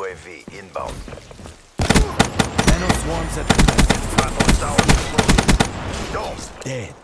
UAV inbound. Nano swarms at the Five on tower. Dome. dead.